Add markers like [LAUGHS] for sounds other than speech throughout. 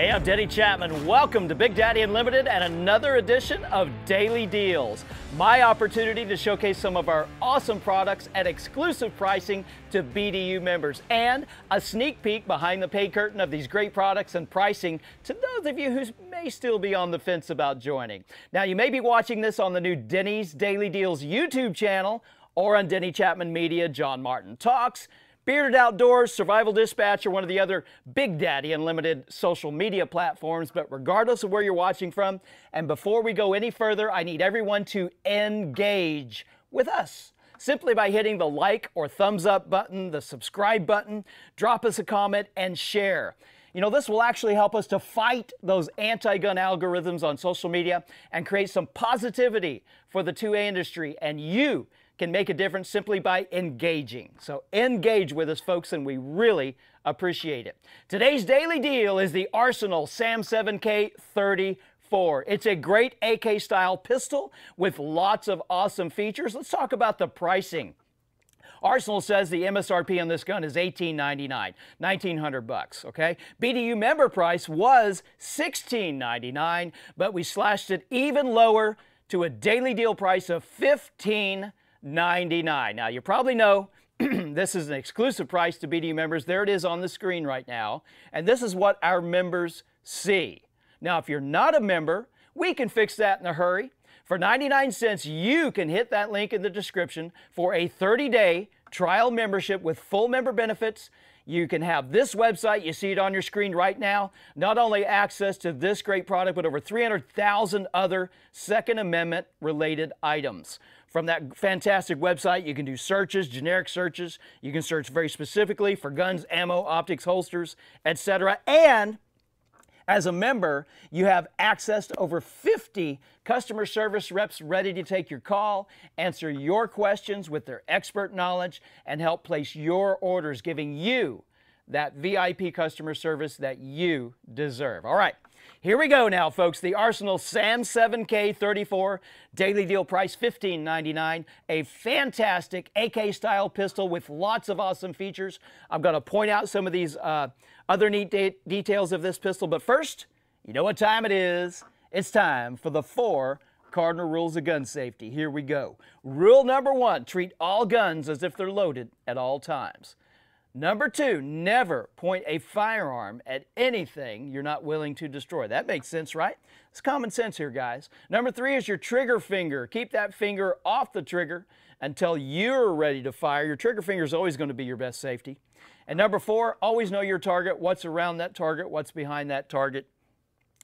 Hey, I'm Denny Chapman. Welcome to Big Daddy Unlimited and another edition of Daily Deals. My opportunity to showcase some of our awesome products at exclusive pricing to BDU members and a sneak peek behind the pay curtain of these great products and pricing to those of you who may still be on the fence about joining. Now, you may be watching this on the new Denny's Daily Deals YouTube channel or on Denny Chapman Media, John Martin Talks. Bearded Outdoors, Survival Dispatch, or one of the other Big Daddy Unlimited social media platforms. But regardless of where you're watching from, and before we go any further, I need everyone to engage with us simply by hitting the like or thumbs up button, the subscribe button, drop us a comment, and share. You know, this will actually help us to fight those anti gun algorithms on social media and create some positivity for the 2A industry and you can make a difference simply by engaging. So engage with us, folks, and we really appreciate it. Today's daily deal is the Arsenal SAM 7K 34. It's a great AK style pistol with lots of awesome features. Let's talk about the pricing. Arsenal says the MSRP on this gun is $18.99, 1900 bucks, okay? BDU member price was $16.99, but we slashed it even lower to a daily deal price of 15 99 Now, you probably know [CLEARS THROAT] this is an exclusive price to BDU members. There it is on the screen right now. And this is what our members see. Now, if you're not a member, we can fix that in a hurry. For 99 cents, you can hit that link in the description for a 30-day trial membership with full member benefits. You can have this website, you see it on your screen right now, not only access to this great product, but over 300,000 other Second Amendment related items. From that fantastic website, you can do searches, generic searches. You can search very specifically for guns, ammo, optics, holsters, etc. And as a member, you have access to over 50 customer service reps ready to take your call, answer your questions with their expert knowledge, and help place your orders, giving you that VIP customer service that you deserve. All right. Here we go now, folks. The Arsenal SAM 7K 34 daily deal price $15.99. A fantastic AK style pistol with lots of awesome features. I'm going to point out some of these uh, other neat de details of this pistol. But first, you know what time it is. It's time for the four cardinal rules of gun safety. Here we go. Rule number one treat all guns as if they're loaded at all times. Number two, never point a firearm at anything you're not willing to destroy. That makes sense, right? It's common sense here, guys. Number three is your trigger finger. Keep that finger off the trigger until you're ready to fire. Your trigger finger is always going to be your best safety. And number four, always know your target, what's around that target, what's behind that target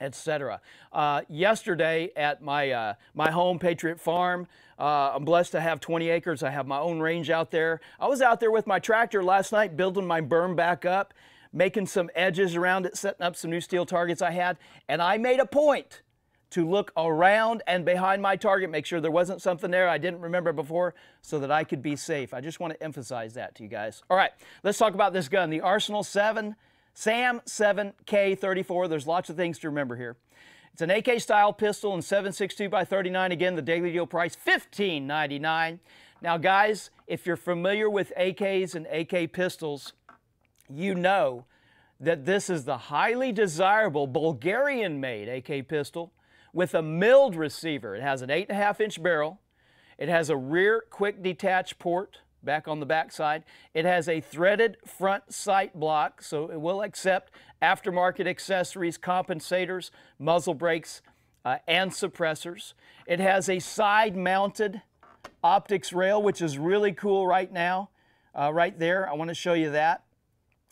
etc. Uh, yesterday at my, uh, my home, Patriot Farm, uh, I'm blessed to have 20 acres. I have my own range out there. I was out there with my tractor last night building my berm back up, making some edges around it, setting up some new steel targets I had, and I made a point to look around and behind my target, make sure there wasn't something there I didn't remember before so that I could be safe. I just want to emphasize that to you guys. All right, let's talk about this gun, the Arsenal 7 SAM 7K34. There's lots of things to remember here. It's an AK style pistol and 7.62 by 39. Again, the daily deal price $15.99. Now, guys, if you're familiar with AKs and AK pistols, you know that this is the highly desirable Bulgarian made AK pistol with a milled receiver. It has an 8.5 inch barrel. It has a rear quick detach port back on the back side. It has a threaded front sight block, so it will accept aftermarket accessories, compensators, muzzle brakes, uh, and suppressors. It has a side-mounted optics rail, which is really cool right now, uh, right there. I want to show you that.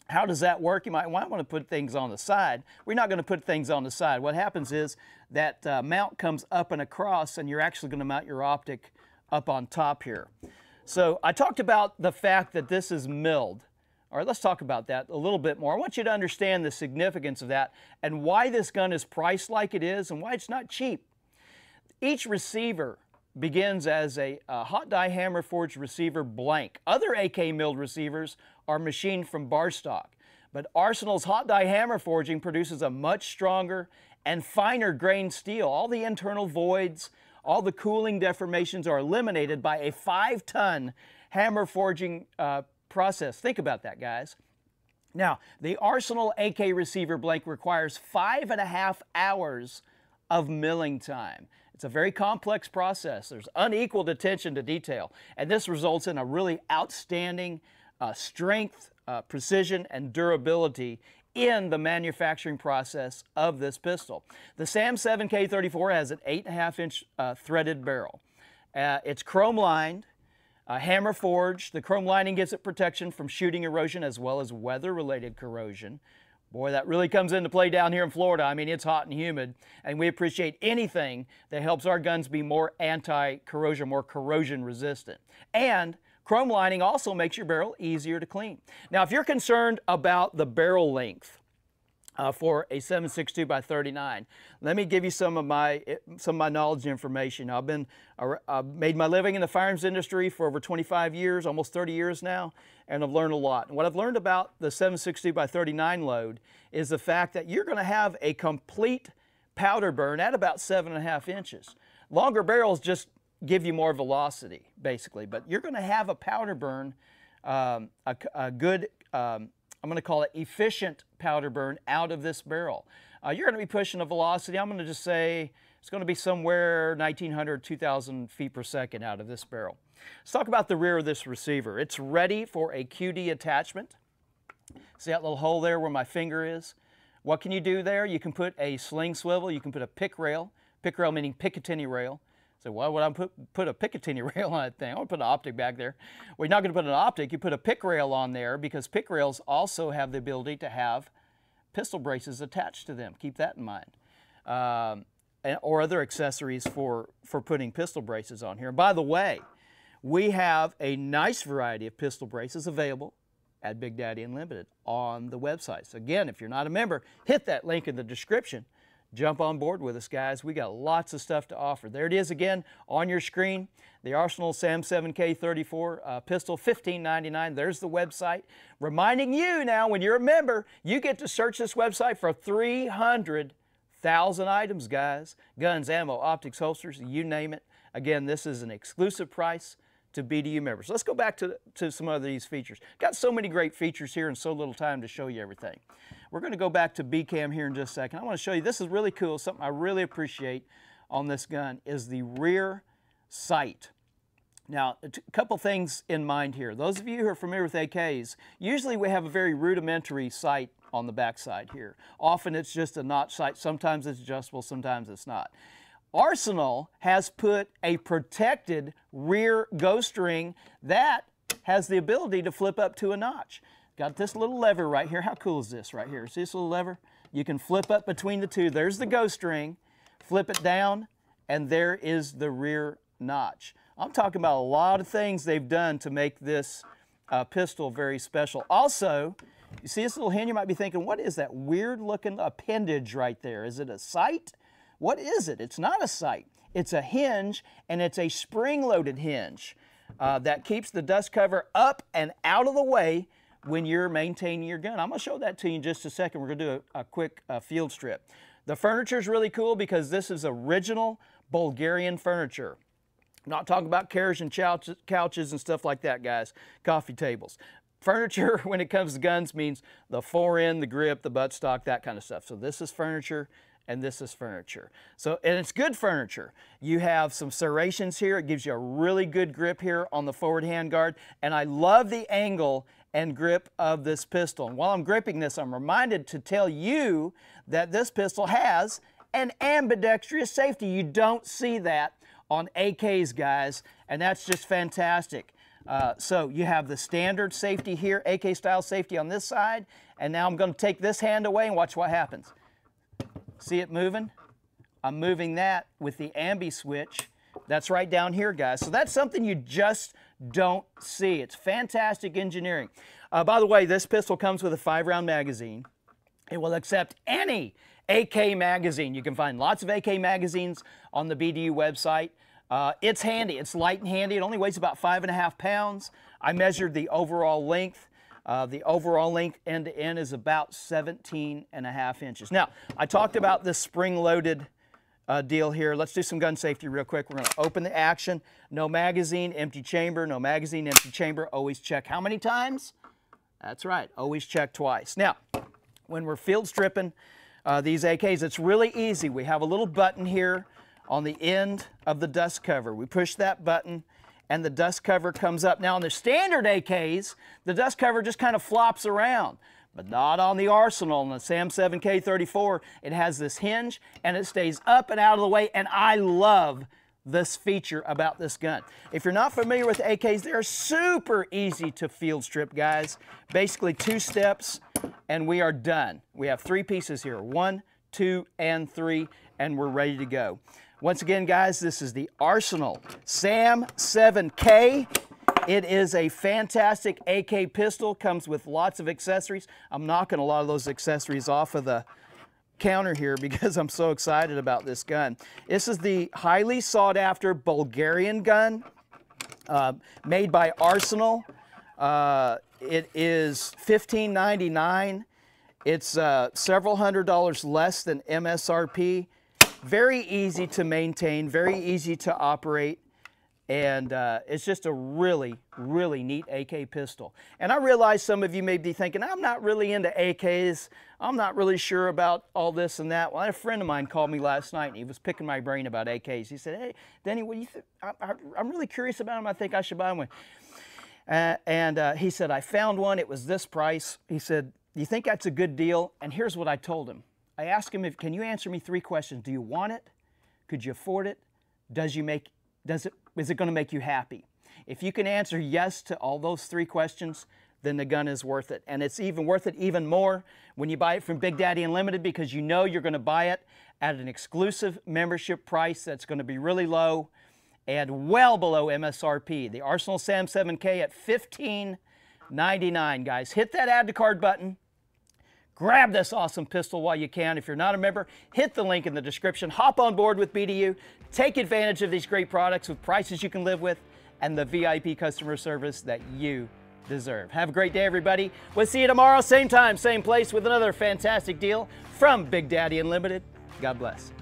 How does that work? You might, might want to put things on the side. We're not going to put things on the side. What happens is that uh, mount comes up and across, and you're actually going to mount your optic up on top here. So I talked about the fact that this is milled. All right, let's talk about that a little bit more. I want you to understand the significance of that and why this gun is priced like it is and why it's not cheap. Each receiver begins as a, a hot die hammer forged receiver blank. Other AK milled receivers are machined from bar stock, but Arsenal's hot die hammer forging produces a much stronger and finer grained steel. All the internal voids, all the cooling deformations are eliminated by a five ton hammer forging uh, process. Think about that, guys. Now, the Arsenal AK receiver blank requires five and a half hours of milling time. It's a very complex process. There's unequaled attention to detail, and this results in a really outstanding uh, strength, uh, precision, and durability in the manufacturing process of this pistol. The SAM 7K34 has an 8.5 inch uh, threaded barrel. Uh, it's chrome lined, uh, hammer forged. The chrome lining gives it protection from shooting erosion as well as weather related corrosion. Boy, that really comes into play down here in Florida. I mean, it's hot and humid, and we appreciate anything that helps our guns be more anti corrosion, more corrosion resistant. And Chrome lining also makes your barrel easier to clean. Now, if you're concerned about the barrel length uh, for a 7.62 by 39, let me give you some of my some of my knowledge information. I've been I've made my living in the firearms industry for over 25 years, almost 30 years now, and I've learned a lot. And what I've learned about the 7.62 by 39 load is the fact that you're going to have a complete powder burn at about seven and a half inches. Longer barrels just give you more velocity, basically. But you're going to have a powder burn, um, a, a, good, um, I'm going to call it efficient powder burn out of this barrel. Uh, you're going to be pushing a velocity, I'm going to just say it's going to be somewhere 1900, 2000 feet per second out of this barrel. Let's talk about the rear of this receiver. It's ready for a QD attachment. See that little hole there where my finger is? What can you do there? You can put a sling swivel, you can put a pick rail, pick rail meaning Picatinny rail. So why would I put, put a Picatinny [LAUGHS] rail on that thing? I to put an optic back there. Well, you're not going to put an optic. You put a pick rail on there because pick rails also have the ability to have pistol braces attached to them. Keep that in mind. Um, and, or other accessories for, for putting pistol braces on here. And by the way, we have a nice variety of pistol braces available at Big Daddy Unlimited on the website. So again, if you're not a member, hit that link in the description jump on board with us, guys. We got lots of stuff to offer. There it is again on your screen. The Arsenal SAM 7K34 uh, pistol, $15.99. There's the website. Reminding you now, when you're a member, you get to search this website for 300,000 items, guys. Guns, ammo, optics, holsters, you name it. Again, this is an exclusive price to BDU members. Let's go back to, to some of these features. Got so many great features here and so little time to show you everything. We're going to go back to BCAM here in just a second. I want to show you, this is really cool, something I really appreciate on this gun is the rear sight. Now, a couple things in mind here. Those of you who are familiar with AKs, usually we have a very rudimentary sight on the backside here. Often it's just a notch sight. Sometimes it's adjustable, sometimes it's not. Arsenal has put a protected rear ghost ring that has the ability to flip up to a notch. Got this little lever right here. How cool is this right here? See this little lever? You can flip up between the two. There's the ghost ring. Flip it down, and there is the rear notch. I'm talking about a lot of things they've done to make this uh, pistol very special. Also, you see this little hand, you might be thinking, what is that weird looking appendage right there? Is it a sight? What is it? It's not a sight. It's a hinge, and it's a spring-loaded hinge uh, that keeps the dust cover up and out of the way when you're maintaining your gun. I'm going to show that to you in just a second. We're going to do a, a quick uh, field strip. The furniture is really cool because this is original Bulgarian furniture. I'm not talking about carriage and couches and stuff like that, guys. Coffee tables. Furniture, [LAUGHS] when it comes to guns, means the fore-end, the grip, the buttstock, that kind of stuff. So this is furniture and this is furniture. So, and it's good furniture. You have some serrations here. It gives you a really good grip here on the forward handguard. And I love the angle and grip of this pistol. And while I'm gripping this, I'm reminded to tell you that this pistol has an ambidextrous safety. You don't see that on AKs, guys, and that's just fantastic. Uh, so you have the standard safety here, AK style safety on this side, and now I'm going to take this hand away and watch what happens. See it moving? I'm moving that with the ambi switch. That's right down here, guys. So that's something you just don't see. It's fantastic engineering. Uh, by the way, this pistol comes with a five round magazine. It will accept any AK magazine. You can find lots of AK magazines on the BDU website. Uh, it's handy. It's light and handy. It only weighs about five and a half pounds. I measured the overall length. Uh, the overall length end to end is about 17 and a half inches. Now, I talked about this spring-loaded uh, deal here. Let's do some gun safety real quick. We're going to open the action. No magazine, empty chamber. No magazine, empty chamber. Always check how many times? That's right, always check twice. Now, when we're field stripping uh, these AKs, it's really easy. We have a little button here on the end of the dust cover. We push that button and the dust cover comes up. Now on the standard AKs, the dust cover just kind of flops around, but not on the Arsenal. On the SAM 7K34, it has this hinge and it stays up and out of the way, and I love this feature about this gun. If you're not familiar with AKs, they're super easy to field strip, guys. Basically two steps and we are done. We have three pieces here, one, two, and three, and we're ready to go. Once again, guys, this is the Arsenal SAM 7K. It is a fantastic AK pistol, comes with lots of accessories. I'm knocking a lot of those accessories off of the counter here [LAUGHS] because I'm so excited about this gun. This is the highly sought after Bulgarian gun uh, made by Arsenal. Uh, it is $15.99. It's uh, several hundred dollars less than MSRP. Very easy to maintain, very easy to operate, and uh, it's just a really, really neat AK pistol. And I realize some of you may be thinking, I'm not really into AKs. I'm not really sure about all this and that. Well, a friend of mine called me last night and he was picking my brain about AKs. He said, hey, Denny, what do you think? I, am really curious about them. I think I should buy one. Uh, and uh, he said, I found one. It was this price. He said, you think that's a good deal? And here's what I told him. I ask him if, can you answer me three questions? Do you want it? Could you afford it? Does you make, does it, is it going to make you happy? If you can answer yes to all those three questions, then the gun is worth it. And it's even worth it even more when you buy it from Big Daddy Unlimited because you know you're going to buy it at an exclusive membership price that's going to be really low and well below MSRP. The Arsenal SAM 7K at $15.99, guys. Hit that add to card button. Grab this awesome pistol while you can. If you're not a member, hit the link in the description. Hop on board with BDU. Take advantage of these great products with prices you can live with and the VIP customer service that you deserve. Have a great day, everybody. We'll see you tomorrow, same time, same place, with another fantastic deal from Big Daddy Unlimited. God bless.